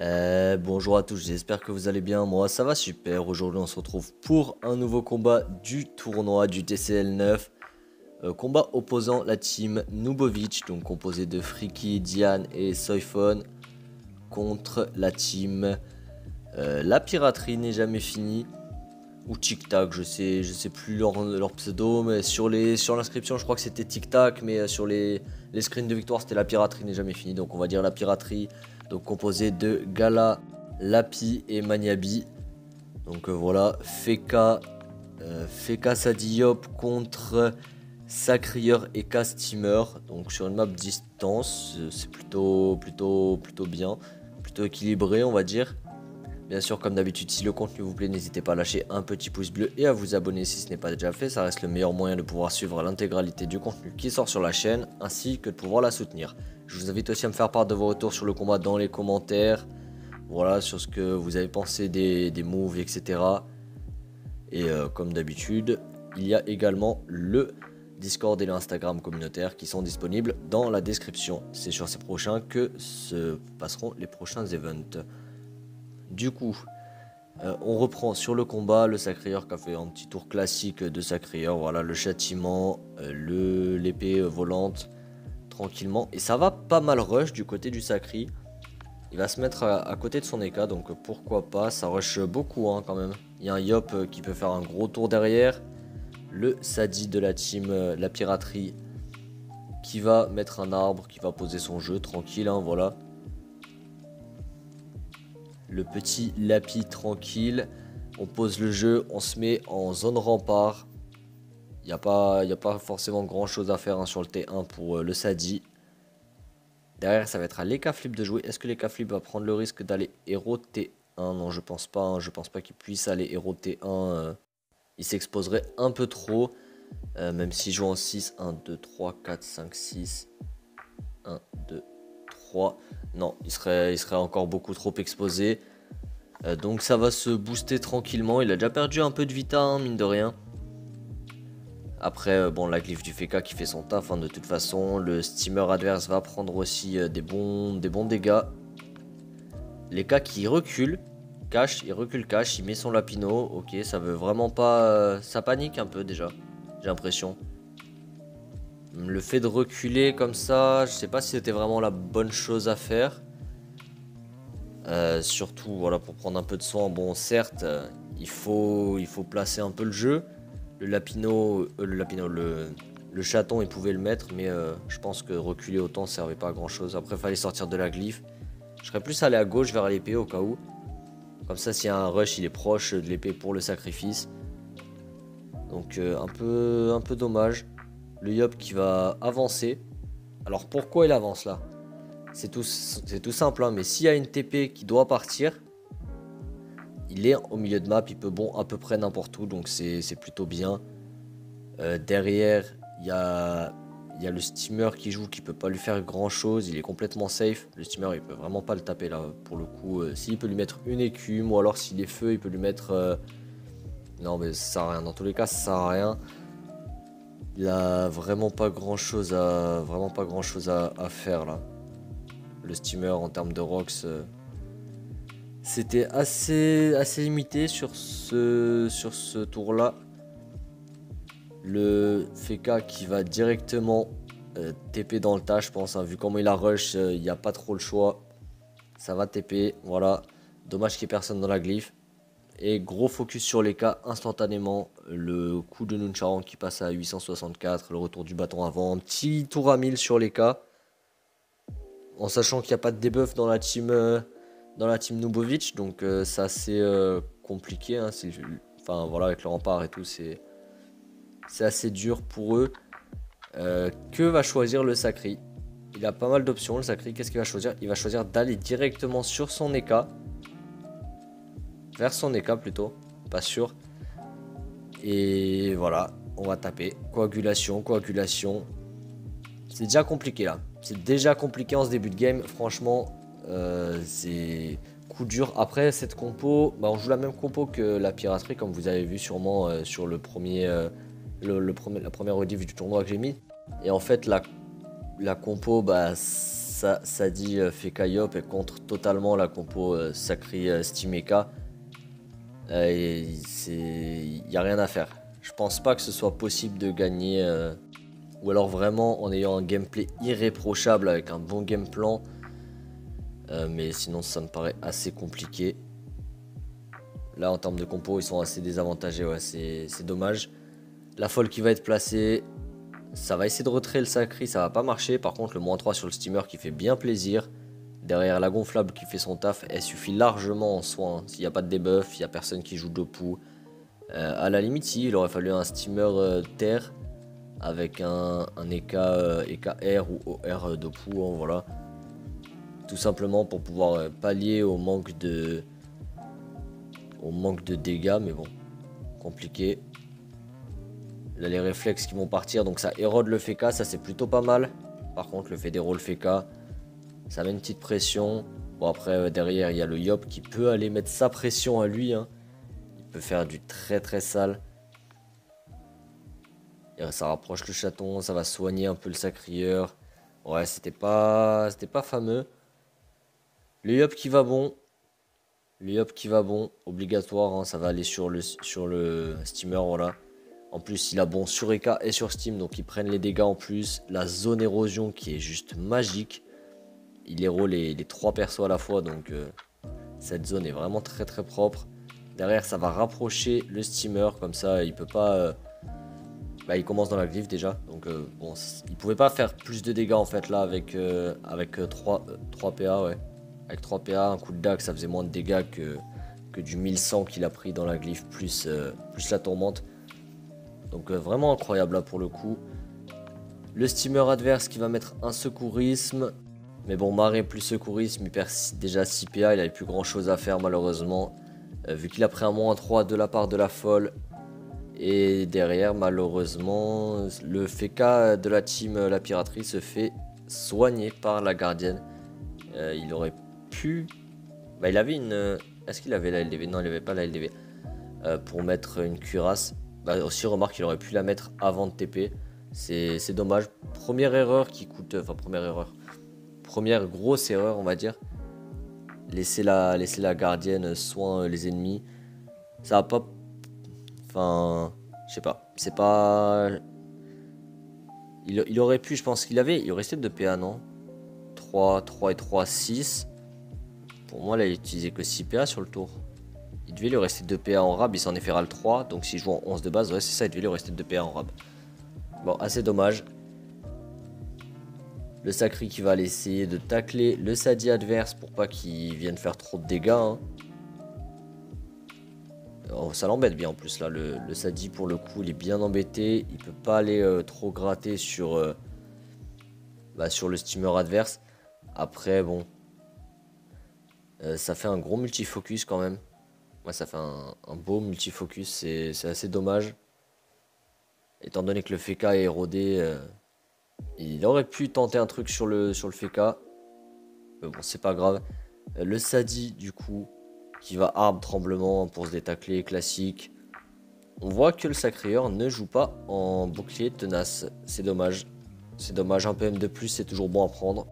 Euh, bonjour à tous, j'espère que vous allez bien. Moi, ça va super. Aujourd'hui, on se retrouve pour un nouveau combat du tournoi du TCL 9. Euh, combat opposant la team Nubovic, donc composé de Friki, Diane et Soifon, contre la team euh, La Piraterie n'est jamais finie ou Tic Tac, je sais, je sais plus leur, pseudo, mais sur l'inscription, je crois que c'était Tic Tac, mais sur les, screens de victoire, c'était La Piraterie n'est jamais finie. Donc on va dire La Piraterie donc composé de Gala, Lapi et Maniabi. Donc euh, voilà, Feka, euh, Feka Sadiop contre Sacrieur et Castimer. Donc sur une map distance, euh, c'est plutôt, plutôt, plutôt bien, plutôt équilibré on va dire. Bien sûr, comme d'habitude, si le contenu vous plaît, n'hésitez pas à lâcher un petit pouce bleu et à vous abonner si ce n'est pas déjà fait. Ça reste le meilleur moyen de pouvoir suivre l'intégralité du contenu qui sort sur la chaîne, ainsi que de pouvoir la soutenir. Je vous invite aussi à me faire part de vos retours sur le combat dans les commentaires. Voilà, sur ce que vous avez pensé des, moves, etc. Et euh, comme d'habitude, il y a également le Discord et l'Instagram communautaire qui sont disponibles dans la description. C'est sur ces prochains que se passeront les prochains events. Du coup, euh, on reprend sur le combat, le Sacrieur qui a fait un petit tour classique de Sacrieur, voilà le châtiment, euh, l'épée euh, volante, tranquillement. Et ça va pas mal rush du côté du Sacri. Il va se mettre à, côté de son EK, donc pourquoi pas, ça rush beaucoup hein, quand même. Il y a un Yop qui peut faire un gros tour derrière. Le Sadi de la team La Piraterie qui va mettre un arbre, qui va poser son jeu tranquille, hein, voilà le petit lapis tranquille. On pose le jeu, on se met en zone rempart. Il n'y a, pas, a pas forcément grand chose à faire hein, sur le T1 pour euh, le Sadi. Derrière, ça va être à l'EK Flip de jouer. Est-ce que l'EK Flip va prendre le risque d'aller héros T1 Non, je pense pas. Hein. Je pense pas qu'il puisse aller héros T1. Euh. il s'exposerait un peu trop. Euh, même s'il joue en 6. 1, 2, 3, 4, 5, 6. 1, 2, 3. Non, il serait, encore beaucoup trop exposé. Euh, donc ça va se booster tranquillement. Il a déjà perdu un peu de vita, hein, mine de rien. Après, euh, bon, la glyphe du FK qui fait son taf, hein, de toute façon. Le steamer adverse va prendre aussi euh, des, bons, dégâts. Les cas qui reculent. Cache, il recule cache, il met son lapino. Ok, ça veut vraiment pas... ça panique un peu déjà, j'ai l'impression. Le fait de reculer comme ça, je sais pas si c'était vraiment la bonne chose à faire. Euh, surtout voilà pour prendre un peu de soin. Bon certes euh, il, faut, placer un peu le jeu. Le lapino, euh, le lapino, le, le, chaton il pouvait le mettre mais je pense que reculer autant servait pas à grand chose. Après fallait sortir de la glyphe. Je serais plus allé à gauche vers l'épée au cas où. Comme ça s'il y a un rush il est proche de l'épée pour le sacrifice. Donc un, peu, un peu dommage le Yop qui va avancer. Alors pourquoi il avance là? C'est tout, simple, hein, mais s'il y a une TP qui doit partir, il est au milieu de map, il peut bon à peu près n'importe où, donc c'est plutôt bien. Euh, derrière, il y a, y a le steamer qui joue, qui peut pas lui faire grand chose, il est complètement safe. Le steamer, il peut vraiment pas le taper là, pour le coup. Euh, s'il peut lui mettre une écume, ou alors s'il est feu, il peut lui mettre... Euh, non mais ça sert à rien, dans tous les cas ça sert à rien. Il a vraiment pas grand chose à, vraiment pas grand chose à, faire là. Le steamer en termes de rocks, euh, c'était assez, assez limité sur ce, sur ce tour là. Le Feka qui va directement euh, TP dans le tas, je pense. Hein. vu comment il a rush, euh, il n'y a pas trop le choix. Ça va TP, voilà. Dommage qu'il n'y ait personne dans la glyphe. Et gros focus sur les cas instantanément. Le coup de Nuncharan qui passe à 864, le retour du bâton avant. Petit tour à 1000 sur les cas. En sachant qu'il n'y a pas de debuff dans la team, euh, team Nubovic. Donc euh, c'est assez euh, compliqué. Hein, enfin voilà, avec le rempart et tout, c'est assez dur pour eux. que va choisir le Sacri? Il a pas mal d'options le Sacri. Qu'est-ce qu'il va choisir? Il va choisir d'aller directement sur son EK vers son EK plutôt, pas sûr. Et voilà, on va taper. Coagulation, coagulation. C'est déjà compliqué là. C'est déjà compliqué en ce début de game. Franchement, euh, c'est coup dur. Après, cette compo, bah, on joue la même compo que la piraterie, comme vous avez vu sûrement euh, sur le premier, euh, le, premier, la première rediff du tournoi que j'ai mis. Et en fait, la, la compo, bah, ça, dit Feka Yop et contre totalement la compo Sacré Steameka. Il n'y a rien à faire. Je pense pas que ce soit possible de gagner. ou alors vraiment en ayant un gameplay irréprochable avec un bon game plan. mais sinon ça me paraît assez compliqué. Là, en termes de compo, ils sont assez désavantagés. C'est dommage. La folle qui va être placée, ça va essayer de retrait le sacré, ça va pas marcher. Par contre, le moins 3 sur le steamer qui fait bien plaisir. Derrière la gonflable qui fait son taf, elle suffit largement en soin. S'il n'y a pas de debuff, il n'y a personne qui joue de pou. Euh, à la limite, il aurait fallu un steamer euh, terre avec un, EK, euh, EKR ou OR de pou. Hein, voilà. Tout simplement pour pouvoir pallier au manque de, au manque de dégâts, mais bon, compliqué. Là, les réflexes qui vont partir, donc ça érode le FK, ça c'est plutôt pas mal. Par contre, le fédéral FK, ça met une petite pression. Bon, après, euh, derrière, il y a le Yop qui peut aller mettre sa pression à lui. Hein. Il peut faire du très très sale. Et ça rapproche le chaton, ça va soigner un peu le sacrieur. Ouais, c'était pas, pas fameux. Le Yop qui va bon. Le hop qui va bon, obligatoire, hein, ça va aller sur le, sur le steamer, voilà. En plus, il a bon sur EK et sur Steam, donc ils prennent les dégâts en plus. La zone érosion qui est juste magique. Il héros les, les trois persos à la fois, donc euh, cette zone est vraiment très très propre. Derrière, ça va rapprocher le steamer, comme ça, il peut pas... Euh, bah, il commence dans la glyphe déjà, donc euh, bon, il pouvait pas faire plus de dégâts en fait là avec, avec 3, 3 PA, ouais. Avec 3 PA, un coup de dague, ça faisait moins de dégâts que, que du 1100 qu'il a pris dans la glyphe, plus, plus la tourmente. Donc vraiment incroyable là pour le coup. Le steamer adverse qui va mettre un secourisme. Mais bon, marée plus secourisme, il perd déjà 6 PA, il avait plus grand chose à faire malheureusement. Euh, vu qu'il a pris un moins 3 de la part de la folle. Et derrière, malheureusement, le FK de la team La Piraterie se fait soigner par la gardienne. il aurait pu... Bah, il avait une... Euh, est-ce qu'il avait la LDV Non, il avait pas la LDV. Euh, pour mettre une cuirasse. Bah, aussi, remarque, il aurait pu la mettre avant de TP. C'est dommage. Première erreur qui coûte... Enfin, première erreur. Première grosse erreur, on va dire. Laisser la, gardienne soin les ennemis. Ça va pas... Enfin... Je sais pas. C'est pas... Il, aurait pu, je pense qu'il avait... Il restait de PA, non? 3, 3 et 3, 6. Pour moi, là, il utilisé que 6 PA sur le tour. Il devait lui rester 2 PA en rab, il s'en est fait le 3. Donc s'il joue en 11 de base, ouais, c'est ça, il devait lui rester 2 PA en rab. Bon, assez dommage. Le Sacri qui va aller essayer de tacler le Sadi adverse pour pas qu'il vienne faire trop de dégâts. Hein. Oh, ça l'embête bien en plus là. Le, Sadi pour le coup il est bien embêté. Il peut pas aller euh, trop gratter sur, euh, bah, sur le steamer adverse. Après bon, euh, ça fait un gros multifocus quand même. Ouais, ça fait un, beau multifocus, c'est assez dommage. Étant donné que le FK est érodé, il aurait pu tenter un truc sur le, sur le FK. Bon, c'est pas grave. Le Sadi, du coup, qui va arbre tremblement pour se détacler, classique. On voit que le Sacréeur ne joue pas en bouclier tenace. C'est dommage. C'est dommage, un PM de plus, c'est toujours bon à prendre.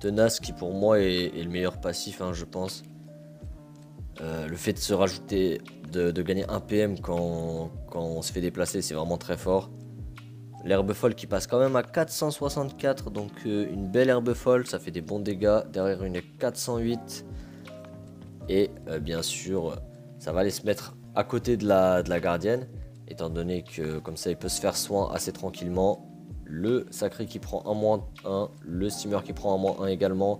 Tenace qui pour moi est, le meilleur passif, hein, je pense. Euh, le fait de se rajouter, de, gagner un PM quand, on se fait déplacer, c'est vraiment très fort. L'herbe folle qui passe quand même à 464, donc euh, une belle herbe folle, ça fait des bons dégâts. Derrière une 408. Et euh, bien sûr, ça va aller se mettre à côté de la, gardienne, étant donné que comme ça il peut se faire soin assez tranquillement le sacré qui prend un moins 1, le steamer qui prend un moins 1 également.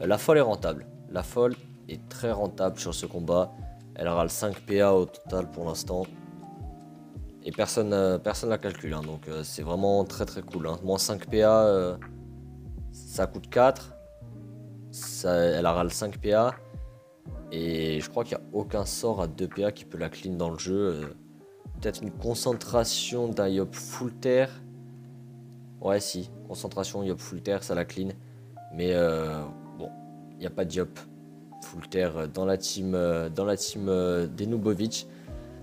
Euh, la folle est rentable. La folle est très rentable sur ce combat. Elle aura le 5 PA au total pour l'instant. Et personne euh, personne la calcule, hein. donc euh, c'est vraiment très très cool. Hein. Moins 5 PA, ça coûte 4. elle aura le 5 PA. Et je crois qu'il n'y a aucun sort à 2 PA qui peut la clean dans le jeu. Peut-être une concentration d'un Yop full terre Ouais, si. Concentration, Yop full terre, ça la clean. Mais euh, bon, il n'y a pas de Yop full terre dans la team, euh, team euh, Denubovic.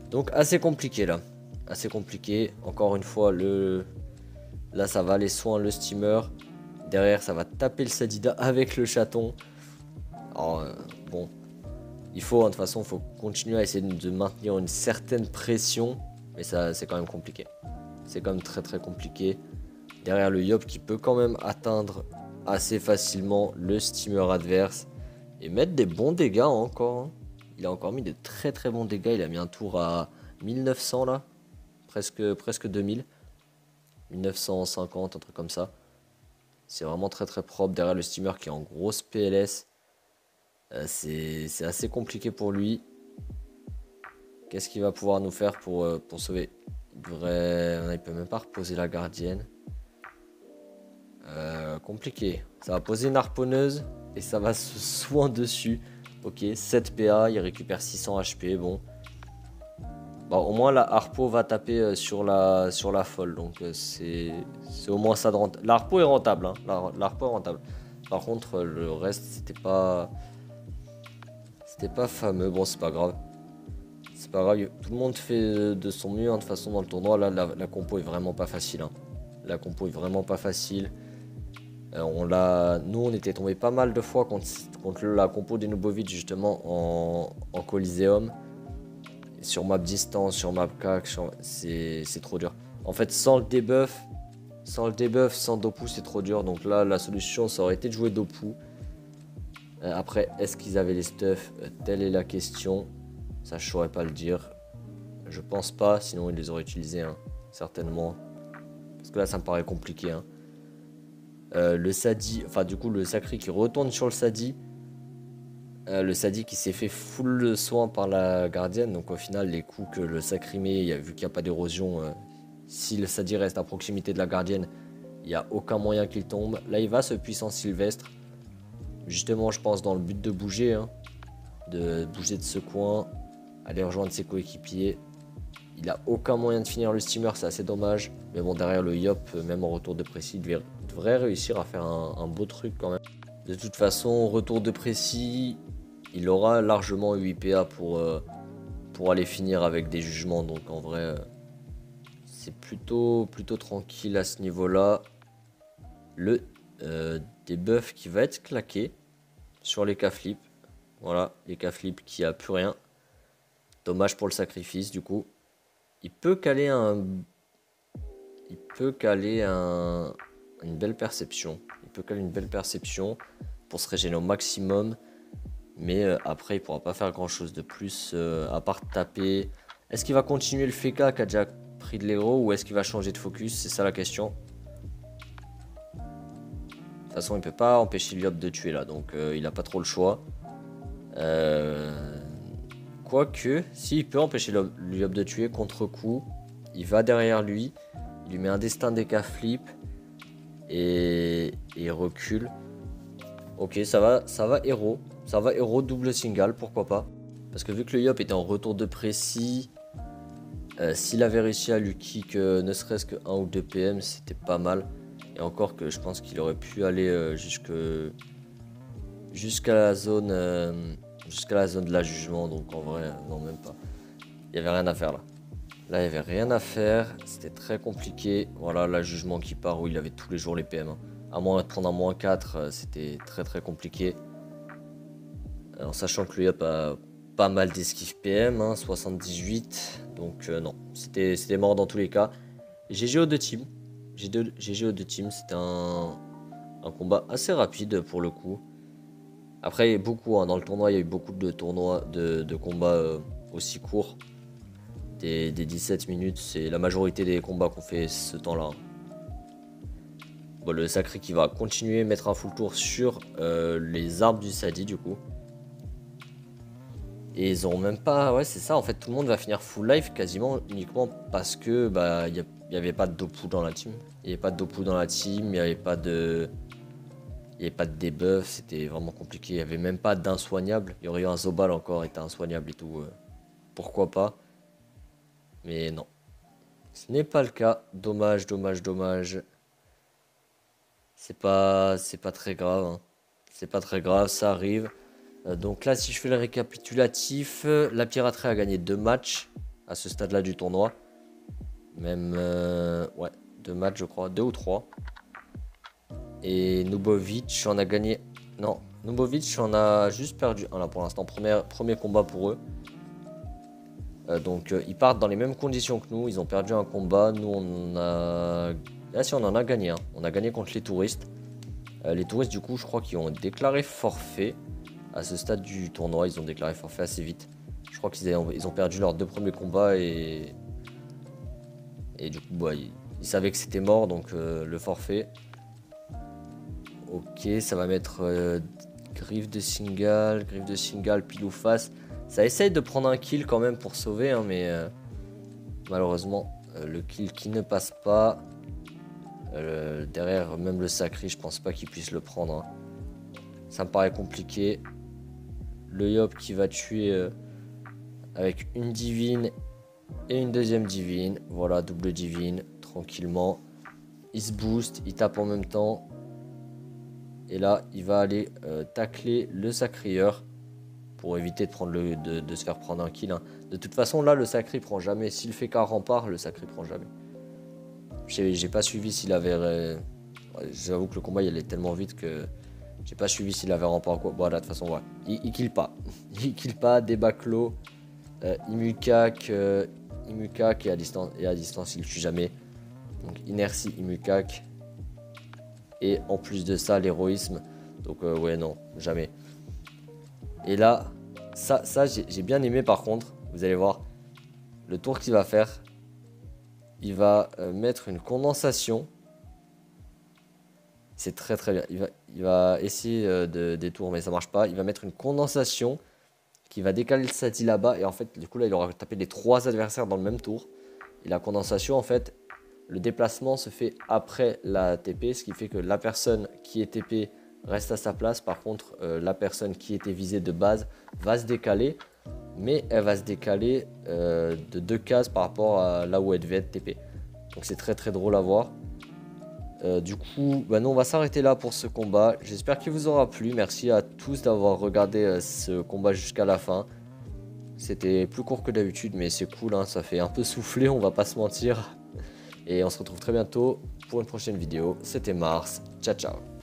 Donc assez compliqué là. Assez compliqué. Encore une fois, le là ça va les soins, le steamer. derrière, ça va taper le Sadida avec le chaton. Alors, euh, bon, il faut, hein, de toute façon, il faut continuer à essayer de maintenir une certaine pression. Mais ça, c'est quand même compliqué. C'est quand même très très compliqué. Derrière le Yop qui peut quand même atteindre assez facilement le steamer adverse. Et mettre des bons dégâts encore. Hein. Il a encore mis de très très bons dégâts. Il a mis un tour à 1900 là. Presque, presque 2000. 1950, un truc comme ça. C'est vraiment très très propre. Derrière le steamer qui est en grosse PLS. Euh, c'est assez compliqué pour lui. Qu'est-ce qu'il va pouvoir nous faire pour, euh, pour sauver? Il devrait... Il peut même pas reposer la gardienne. Euh, compliqué. Ça va poser une harponneuse et ça va se soin dessus. Ok, 7 PA, il récupère 600 HP. Bon. Bon, au moins la harpo va taper sur la, sur la folle. Donc c'est au moins ça de rentable. La est rentable. Hein. Est rentable. Par contre, le reste, c'était pas. C'était pas fameux. Bon, c'est pas grave. C'est pas grave. Tout le monde fait de son mieux. Hein, de toute façon, dans le tournoi, là, la, compo est vraiment pas facile. Hein. La compo est vraiment pas facile. Euh, on l'a, nous, on était tombé pas mal de fois contre, contre la compo des Nubovic, justement, en, en Coliseum. Sur map distance, sur map cac, c'est trop dur. En fait, sans le debuff, sans le debuff, sans Dopu, c'est trop dur. Donc là, la solution, ça aurait été de jouer Dopu. Euh, après, est-ce qu'ils avaient les stuffs? Euh, Telle est la question. Ça, je saurais pas le dire. Je pense pas, sinon ils les auraient utilisés, hein, certainement. Parce que là, ça me paraît compliqué. Hein. Euh, le Sadi, enfin du coup, le Sacré qui retourne sur le Sadi. Le Sadi qui s'est fait full soin par la gardienne. Donc au final, les coups que le Sacré met, vu qu'il n'y a pas d'érosion, si le Sadi reste à proximité de la gardienne, il n'y a aucun moyen qu'il tombe. Là, il va ce puissant Sylvestre. Justement, je pense dans le but de bouger, hein. de bouger de ce coin, aller rejoindre ses coéquipiers. Il a aucun moyen de finir le steamer, c'est assez dommage. Mais bon, derrière le Yop, même en retour de précis, il devrait réussir à faire un, beau truc quand même. De toute façon, retour de précis, il aura largement 8 PA pour, aller finir avec des jugements. Donc en vrai, euh, c'est plutôt, plutôt tranquille à ce niveau-là. Le euh, des buffs qui va être claqué sur les K-flip. Voilà, les K-flip qui a plus rien. Dommage pour le sacrifice du coup. Il peut caler. Il peut caler un... une belle perception. Il peut caler une belle perception pour se régénérer au maximum. Mais euh, après, il pourra pas faire grand chose de plus euh, à part taper. Est-ce qu'il va continuer le FK qui a déjà pris de l'héros ou est-ce qu'il va changer de focus? C'est ça la question. De toute façon, il peut pas empêcher Liop de tuer là, donc euh, il n'a pas trop le choix. Quoique, s'il peut empêcher Liop de tuer, contre-coup, il va derrière lui, il lui met un destin des cas flip et... il recule. Ok, ça va, ça va héros. Ça va héros double single, pourquoi pas. Parce que vu que le Yop était en retour de précis, euh, s'il avait réussi à lui kick euh, ne serait-ce que 1 ou 2 PM, c'était pas mal. Et encore que je pense qu'il aurait pu aller euh, jusque jusqu'à la zone jusqu'à la zone de la jugement. Donc en vrai, non même pas. Il y avait rien à faire là. Là, il y avait rien à faire. C'était très compliqué. Voilà, la jugement qui part où il avait tous les jours les PM. Hein. À moins de prendre un moins 4, euh, c'était très très compliqué. En sachant que lui a pas, mal d'esquives PM, 78. Hein, donc non, c'était mort dans tous les cas. GGO de team. GGO de team, c'était un, combat assez rapide pour le coup. Après, beaucoup, hein, dans le tournoi, il y a eu beaucoup de tournois, de, combats euh, aussi courts. Des, 17 minutes, c'est la majorité des combats qu'on fait ce temps-là. Bon, le Sacré qui va continuer, mettre un full tour sur euh, les arbres du Sadi du coup. Et ils auront même pas... Ouais, c'est ça, en fait, tout le monde va finir full life quasiment uniquement parce que bah n'y avait pas de Dopu dans la team. Il n'y avait pas de Dopu dans la team, il n'y avait pas de. Il n'y avait pas de debuff, c'était vraiment compliqué. Il n'y avait même pas d'insoignable. Il y aurait eu un Zobal encore, était insoignable et tout. Euh, pourquoi pas Mais non. Ce n'est pas le cas. Dommage, dommage, dommage. C'est pas, c'est pas très grave. Hein. C'est pas très grave, ça arrive. Euh, donc là, si je fais le récapitulatif, la piraterie a gagné deux matchs à ce stade-là du tournoi. Même, euh, ouais, deux matchs, je crois, deux ou trois. Et Nubovic on a gagné... Non, Nubovic on a juste perdu un pour l'instant. Premier, combat pour eux. Euh, donc ils partent dans les mêmes conditions que nous. Ils ont perdu un combat. Nous on a... Ah si on en a gagné un. On a gagné contre les touristes. Les touristes du coup je crois qu'ils ont déclaré forfait. À ce stade du tournoi ils ont déclaré forfait assez vite. Je crois qu'ils ont perdu leurs deux premiers combats et... Et du coup bah, ils, savaient que c'était mort donc le forfait. Ok ça va mettre griffe de single, griffe de single, pile ou face. Ça essaye de prendre un kill quand même pour sauver, hein, mais euh, malheureusement, euh, le kill qui ne passe pas. Euh, derrière, même le sacré, je pense pas qu'il puisse le prendre. Hein. Ça me paraît compliqué. Le Yop qui va tuer avec une divine et une deuxième divine. Voilà, double divine, tranquillement. Il se booste, il tape en même temps. Et là, il va aller tacler le sacrieur pour éviter de, prendre de, se faire prendre un kill. Hein. De toute façon, là, le sacré prend jamais. S'il fait qu'un rempart, le sacré prend jamais. J'ai pas suivi s'il avait. J'avoue que le combat il allait tellement vite que j'ai pas suivi s'il avait rempart quoi. Bon, là, de toute façon, ouais. Il, il kill pas. il kill pas. Débat clos. Euh, Imukak. Imukak et à distance, et à distance, il tue jamais. Donc, inertie Imukak. Et en plus de ça, l'héroïsme. Donc, euh, ouais, non, jamais. Et là, ça, ça j'ai bien aimé par contre. Vous allez voir le tour qu'il va faire. Il va euh, mettre une condensation. C'est très très bien. Il va, il va essayer euh, de détourner, mais ça marche pas. Il va mettre une condensation qui va décaler le sati là-bas. Et en fait, du coup, là, il aura tapé les trois adversaires dans le même tour. Et la condensation, en fait, le déplacement se fait après la TP, ce qui fait que la personne qui est TP reste à sa place. Par contre, euh, la personne qui était visée de base va se décaler, mais elle va se décaler euh, de deux cases par rapport à là où elle devait être TP. Donc c'est très très drôle à voir. Euh, du coup, bah nous on va s'arrêter là pour ce combat. J'espère qu'il vous aura plu. Merci à tous d'avoir regardé ce combat jusqu'à la fin. C'était plus court que d'habitude, mais c'est cool, hein. ça fait un peu souffler, on va pas se mentir. Et on se retrouve très bientôt pour une prochaine vidéo. C'était Mars. Ciao ciao